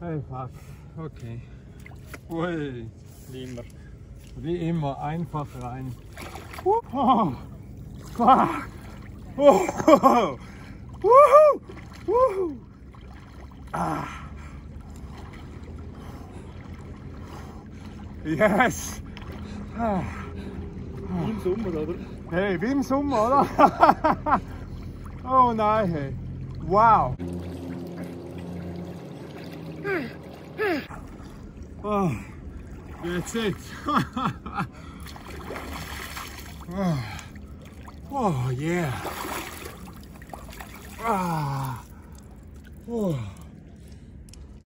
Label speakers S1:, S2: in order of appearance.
S1: Hey, fuck. Okay. Ui.
S2: Wie immer.
S1: Wie immer, einfach rein. Oh, fuck. Oh, oh, Woohoo! Woohoo! Ah. Yes! Ah.
S2: Wie im Sommer, oder?
S1: Hey, wie im Sommer, oder? oh nein, hey. Wow! Oh, that's it. oh, oh, yeah. Ah. Oh.